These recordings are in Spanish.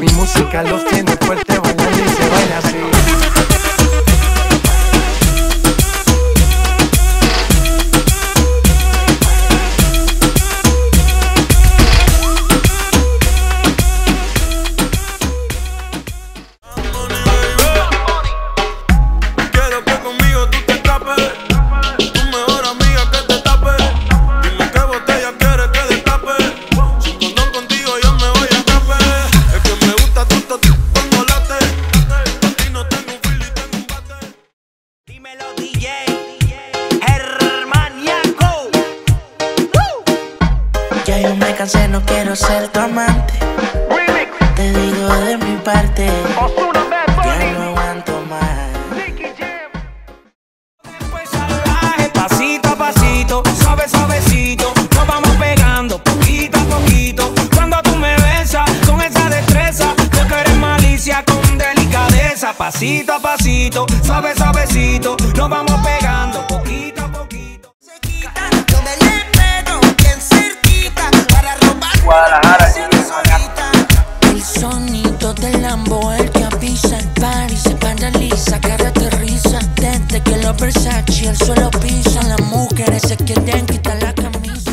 Mi música los tiene fuerte bailando y se baila así. Yo me cansé, no quiero ser tu amante. Te digo de mi parte, ya no aguanto más. Salvaje, pasito a pasito, suave suavecito, nos vamos pegando poquito a poquito. Cuando tú me besas con esa destreza, tú que eres malicia con delicadeza, pasito a pasito, suave suavecito, nos vamos pegando Versace el suelo pisan, las mujeres se quieren quitar la camisa.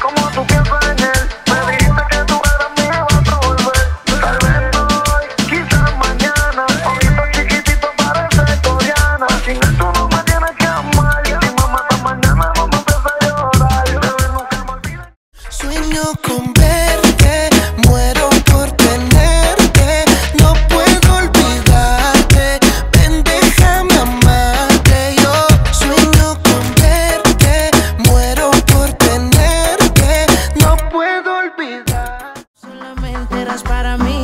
Como tú piensas en él. Me dijiste que tú eras mía, vas a volver. Tal vez no hoy, quizás mañana. Ojito chiquitito parece coreana. Sin eso no me tienes que amar. Si me matas mañana, no me empieces a llorar. Bebé, nunca me olvides. Sueño con verte, para mí,